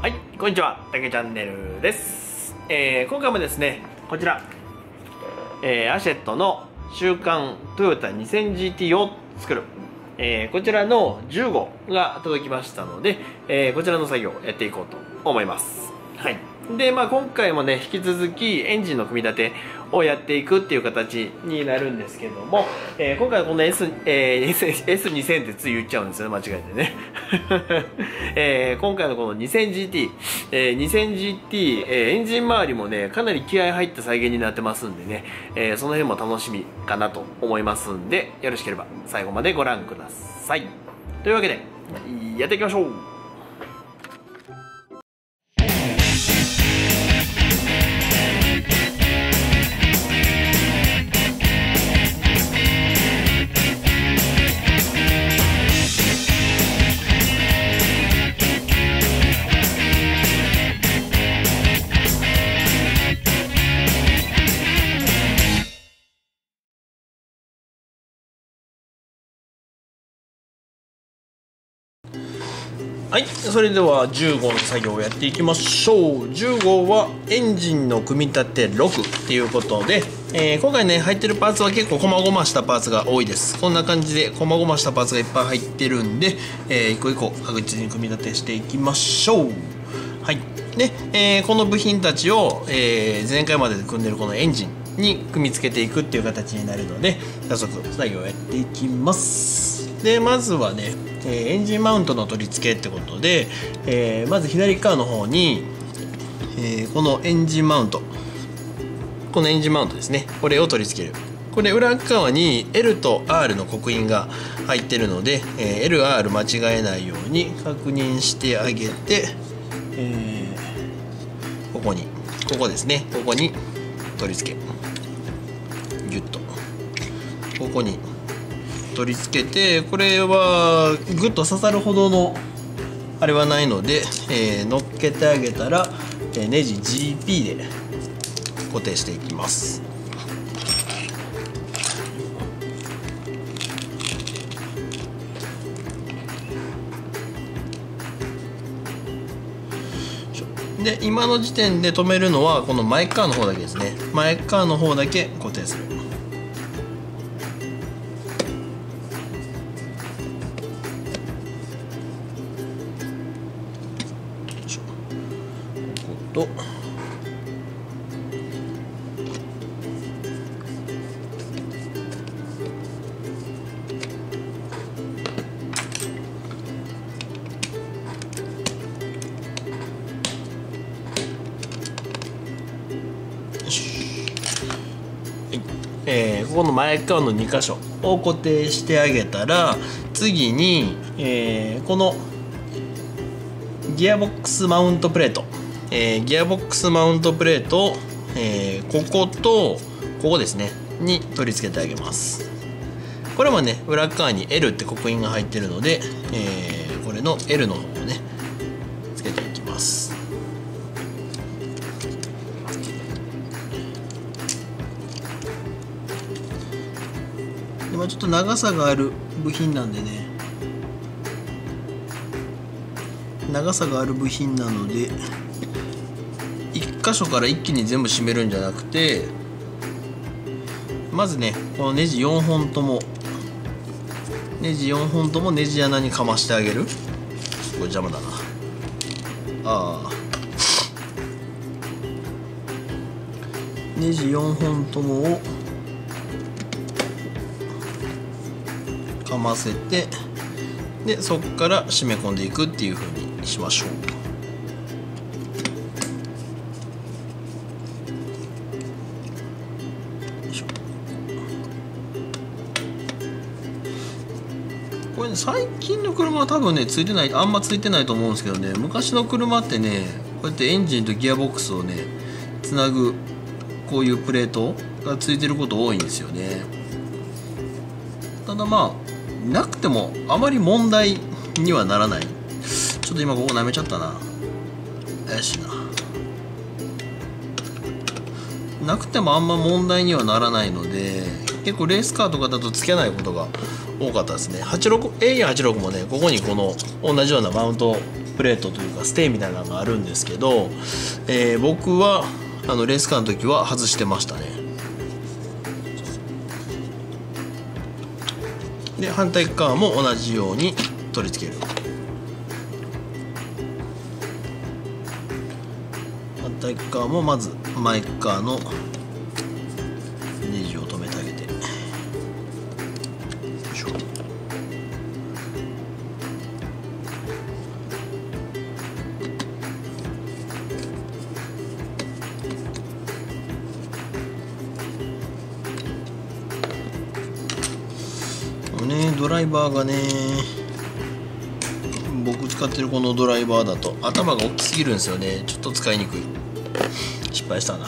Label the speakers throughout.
Speaker 1: はい、こんにちは、たけチャンネルです。えー今回もですね、こちら、えーアシェットの週刊トヨタ 2000GT を作る、えーこちらの15が届きましたので、えこちらの作業をやっていこうと思います。はい。で、まあ今回もね、引き続きエンジンの組み立てをやっていくっていう形になるんですけども、えー今回この S、えー、S2000 ってつい言っちゃうんですよね、間違えてね。えー今回のこの 2000GT、えー 2000GT、えーエンジン周りもね、かなり気合入った再現になってますんでね、えーその辺も楽しみかなと思いますんで、よろしければ最後までご覧ください。というわけで、やっていきましょうはい、それでは10号の作業をやっていきましょう。10号はエンジンの組み立て6っていうことで、えー今回ね入ってるパーツは結構細々したパーツが多いです。こんな感じで細々したパーツがいっぱい入ってるんで、えー一個一個確実に組み立てしていきましょう。はい。で、えーこの部品たちを、えー前回までで組んでるこのエンジンに組み付けていくっていう形になるので早速作業をやっていきます。でまずはね、えエンジンマウントの取り付けってことで、えまず左側の方に、えこのエンジンマウント。このエンジンマウントですね。これを取り付ける。これ裏側に L と R の刻印が入ってるので、え LR 間違えないように確認してあげて、えーここに。ここですね。ここに。取り付け。ギュッと。ここに。取り付けてこれはグッと刺さるほどのあれはないので、えー乗っけてあげたら、えーネジ GP で固定していきます。で今の時点で止めるのはこの前側の方だけですね。前側の方だけ固定する。えーここの前側の2箇所を固定してあげたら次に、えーこのギアボックスマウントプレート、えーギアボックスマウントプレートを、えこことここですねに取り付けてあげます。これもね裏側に L って刻印が入ってるので、えこれの L のちょっと長さがある部品なんでね。長さがある部品なので1箇所から一気に全部締めるんじゃなくてまずねこのネジ4本ともネジ4本ともネジ穴にかましてあげる。これ邪魔だな。ああ。ネジ4本ともをませてでそこから締め込んでいくっていう風にしましょう。これね最近の車は多分ねついてないあんまついてないと思うんですけどね昔の車ってねこうやってエンジンとギアボックスをねつなぐこういうプレートがついてること多いんですよね。ただまあなくてもあまり問題にはならない。ちょっと今ここ舐めちゃったな。怪しいな。なくてもあんま問題にはならないので結構レースカーとかだとつけないことが多かったですね。86A86 もねここにこの同じようなマウントプレートというかステイみたいなのがあるんですけど、えー、僕はあのレースカーの時は外してましたね。で反対側も同じように取り付ける。反対側もまず前側のライバーがね僕使ってるこのドライバーだと頭が大きすぎるんですよね。ちょっと使いにくい。失敗したな。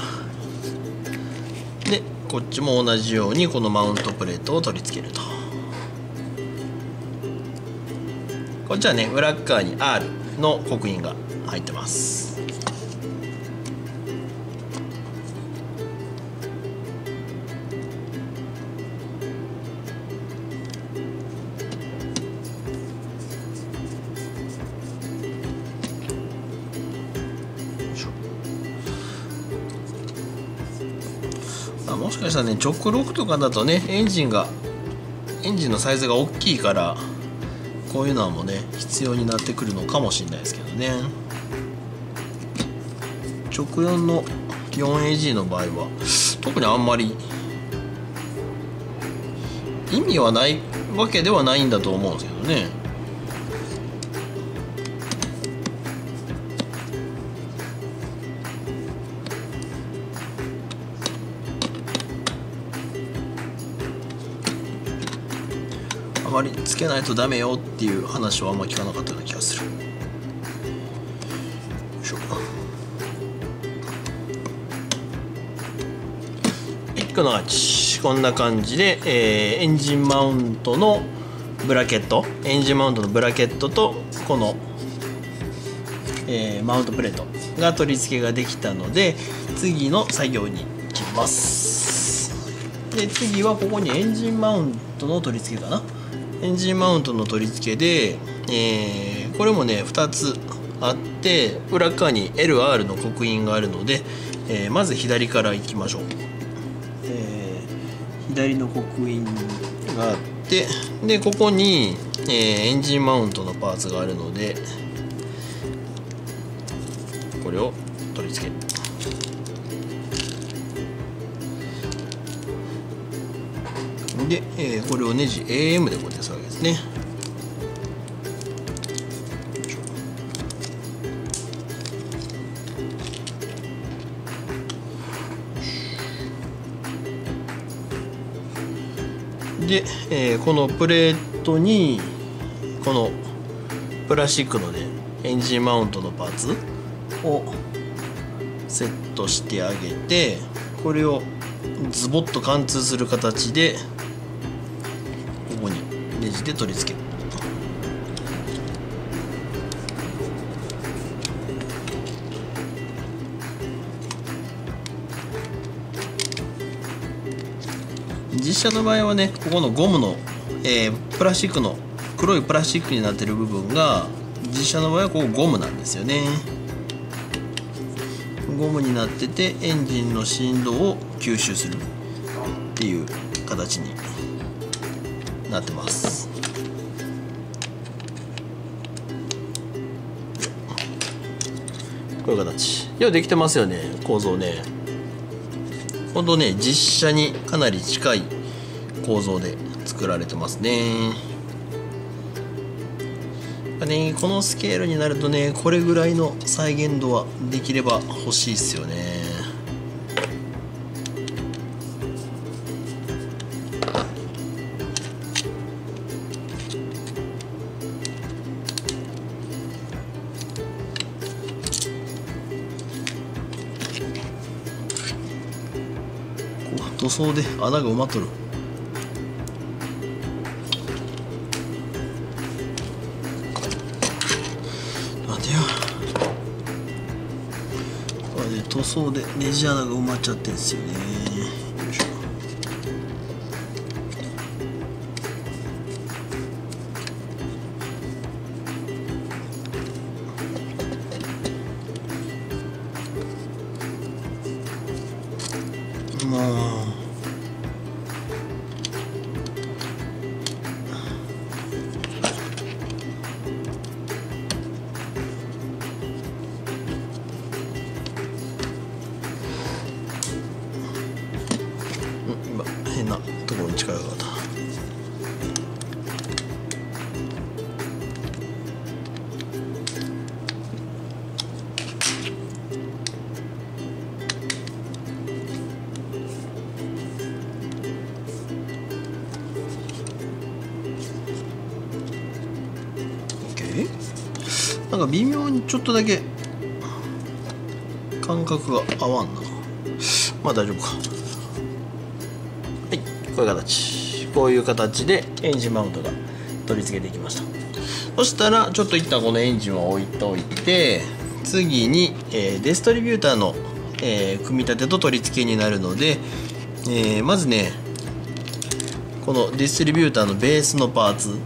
Speaker 1: でこっちも同じようにこのマウントプレートを取り付けると。こっちはね裏側に R の刻印が入ってます。しかしたらね直ロックとかだとねエンジンがエンジンのサイズが大きいからこういうのはもうね必要になってくるのかもしれないですけどね。直4の 4AG の場合は特にあんまり意味はないわけではないんだと思うんですけどね。りつけないとダメよっていう話はあんま聞かなかったような気がする。よいしょ。はいこんな感じこんな感じで、えーエンジンマウントのブラケット。エンジンマウントのブラケットとこの、えーマウントプレートが取り付けができたので次の作業に行きます。で次はここにエンジンマウントの取り付けかな。エンジンマウントの取り付けで、えーこれもね2つあって裏側に LR の刻印があるので、えーまず左から行きましょう、えー左の刻印があってでここに、えエンジンマウントのパーツがあるのでこれを取り付ける。で、えーこれをネジ AM で固定するわけですね。で、えーこのプレートにこのプラスチックのねエンジンマウントのパーツをセットしてあげてこれをズボッと貫通する形でで取り付け実写の場合はねここのゴムの、えープラスチックの黒いプラスチックになってる部分が実写の場合はここゴムなんですよね。ゴムになっててエンジンの振動を吸収するっていう形になってます。こういう形ようできてますよね構造ね。ほんとね実写にかなり近い構造で作られてますね。ねこのスケールになるとねこれぐらいの再現度はできれば欲しいっすよね。こう塗装で穴が埋まっとる。待てよこれで塗装でネジ穴が埋まっちゃってんですよね。か微妙にちょっとだけ感覚が合わんな。まあ大丈夫か。はい。こういう形。こういう形で。エンジンマウントが取り付けていきました。そしたらちょっと一旦このエンジンを置いといて次に、えー、デストリビューターの、えー、組み立てと取り付けになるので、えー、まずねこのディストリビューターのベースのパーツ。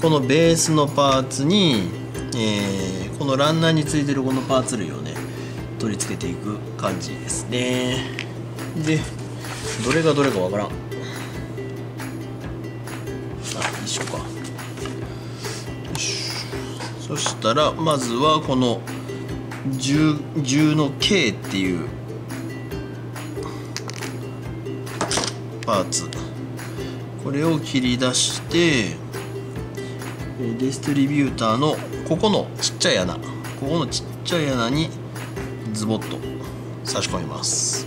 Speaker 1: このベースのパーツに、えー、このランナーについてるこのパーツ類をね取り付けていく感じですね。でどれがどれかわからん。あ一緒か。よしそしたらまずはこの10の K っていうパーツ。これを切り出してデストリビューターのここのちっちゃい穴。ここのちっちゃい穴にズボッと差し込みます。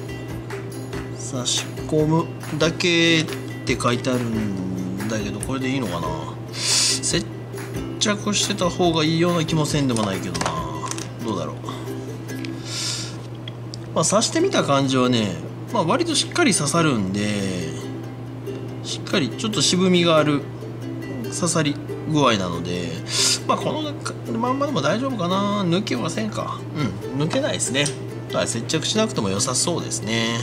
Speaker 1: 差し込むだけって書いてあるんだけどこれでいいのかな。接着してた方がいいような気もせんでもないけどな。どうだろう。まあ刺してみた感じはね、まあ、割としっかり刺さるんでしっかりちょっと渋みがある刺さり具合なのでまあこのまんまでも大丈夫かな。抜けませんか。うん。抜けないですね。接着しなくても良さそうですね。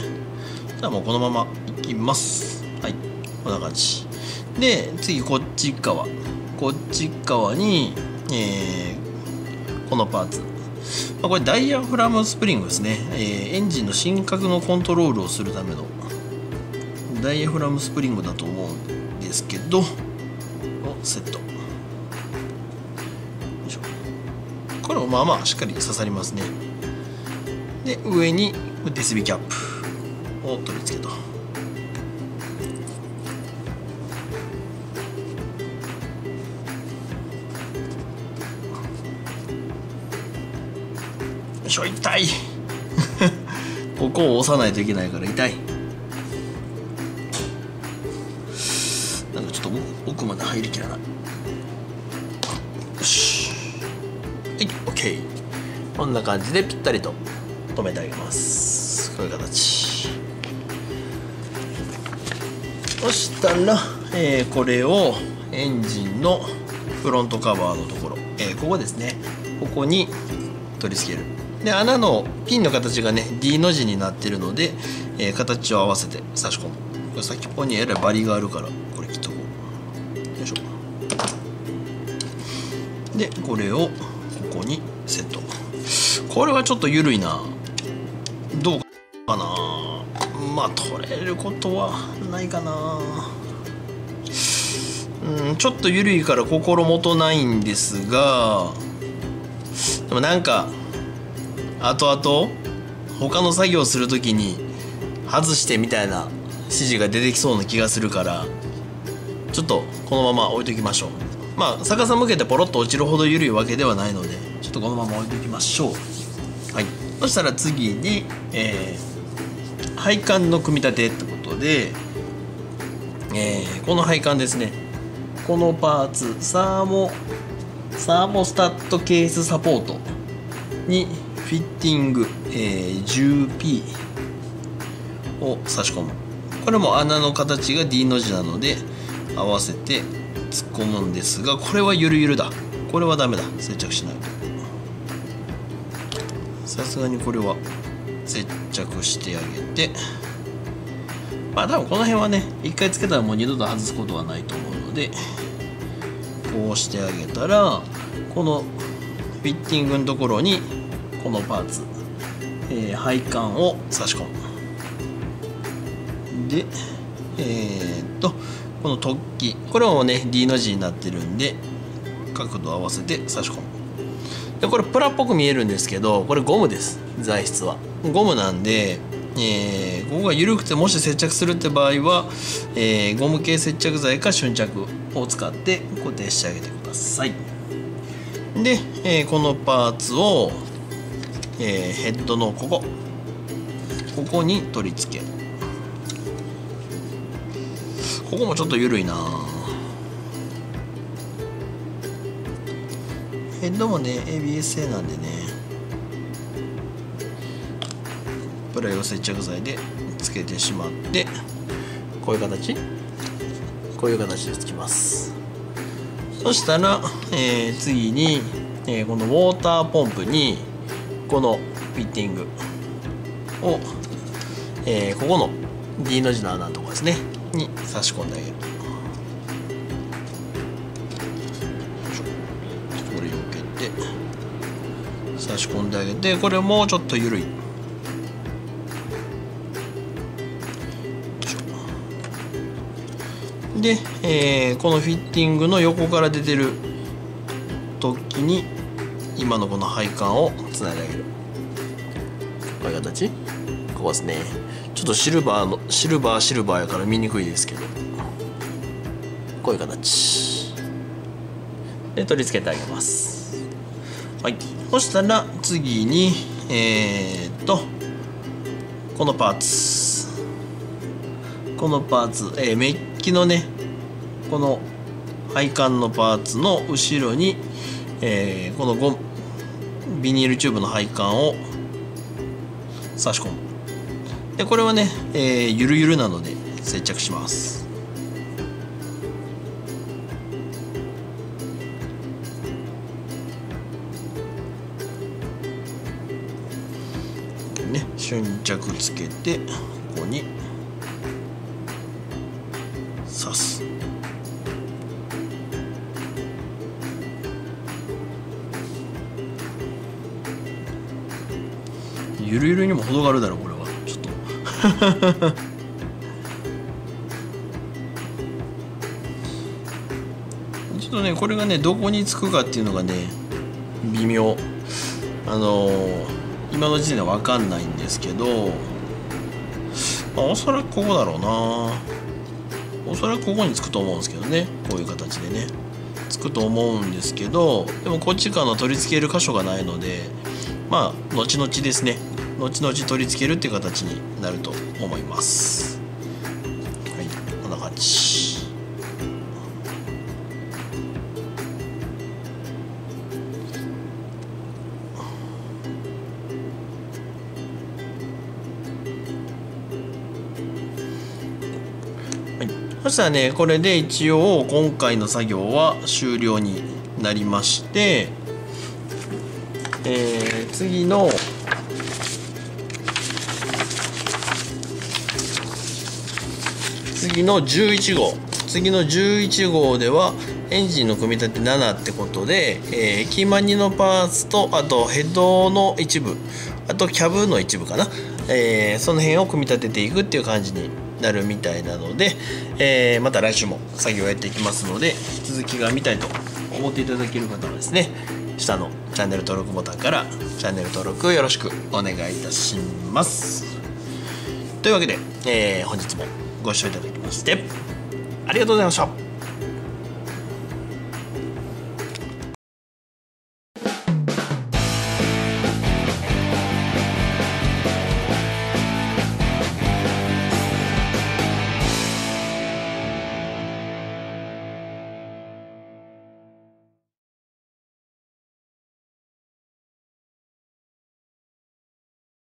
Speaker 1: じゃあもうこのままいきます。はい。こんな感じ。で次こっち側。こっち側に、えー、このパーツ。ま、これダイヤフラムスプリングですね、えー、エンジンの心拍のコントロールをするための。ダイヤフラムスプリングだと思うんですけど。をセット。れもまあまあしっかり刺さりますね。で上にデスビキャップを取り付けと。よいしょ痛い。ここを押さないといけないから痛い。なんかちょっと奥まで入りきらない。い。OK こんな感じでぴったりと止めてあげます。こういう形。そしたら、えー、これをエンジンのフロントカバーのところ、えー、ここですね。ここに取り付ける。で穴のピンの形がね D の字になってるので、えー、形を合わせて差し込む。これ先っぽにえらいバリがあるからこれ切っとこう。よいしょ。でこれをにセット。これはちょっと緩いな。どうかな。まあ取れることはないかな。うんちょっと緩いから心もとないんですがでもなんか後々他の作業する時に外してみたいな指示が出てきそうな気がするからちょっとこのまま置いときましょう。まあ逆さ向けてポロッと落ちるほど緩いわけではないので。とこのまま置いときましょう。はい。そしたら次に、えー、配管の組み立てってことで、えー、この配管ですね。このパーツサーモサーモスタットケースサポートにフィッティング、えー、10P を差し込む。これも穴の形が D の字なので合わせて突っ込むんですがこれはゆるゆるだ。これはダメだ。接着しないと。さすがにこれは接着してあげて。まあ多分この辺はね一回つけたらもう二度と外すことはないと思うのでこうしてあげたらこのフィッティングのところにこのパーツ、えー、配管を差し込む。でえー、っとこの突起これもね D の字になってるんで角度合わせて差し込む。でこれプラっぽく見えるんですけどこれゴムです。材質は。ゴムなんでえー、ここが緩くてもし接着するって場合は、えー、ゴム系接着剤か瞬着を使って固定してあげてください。で、えー、このパーツを、えヘッドのここ。ここに取り付け。ここもちょっと緩いなヘッドもね ABS 製なんでね。プライを接着剤でつけてしまってこういう形？こういう形でつきます。そしたら、えー、次に、えー、このウォーターポンプにこのフィッティングを、えー、ここの D の字の穴のとこですね。に差し込んであげる。差し込んであげてこれもちょっと緩い。で、えー、このフィッティングの横から出てる時に今のこの配管をつないであげる。こういう形？ここですね。ちょっとシルバーのシルバーシルバーやから見にくいですけど。こういう形。で取り付けてあげます。はい。そしたら次にえー、っとこのパーツ。このパーツ、えー、メッキのねこの配管のパーツの後ろに、えー、このゴビニールチューブの配管を差し込む。でこれはね、えー、ゆるゆるなので接着します。瞬着つけてここに刺す。ゆるゆるにも程があるだろうこれは。ちょっと。ちょっとねこれがねどこにつくかっていうのがね微妙。あのー、今の時点では分かんないんですけど、まあ、おそらくここだろうな。おそらくここにつくと思うんですけどね。こういう形でね。つくと思うんですけどでもこっち側の取り付ける箇所がないのでまあ後々ですね。後々取り付けるっていう形になると思います。はい。こんな感じ。そしたらねこれで一応今回の作業は終了になりましてえー、次の次の11号。次の11号ではエンジンの組み立て7ってことで、えー、キーマニのパーツとあとヘッドの一部あとキャブの一部かな、えー、その辺を組み立てていくっていう感じになるみたいなので、えー、また来週も作業をやっていきますので続きが見たいと思っていただける方はですね下のチャンネル登録ボタンからチャンネル登録よろしくお願いいたします。というわけで、えー、本日もご視聴いただきましてありがとうございました。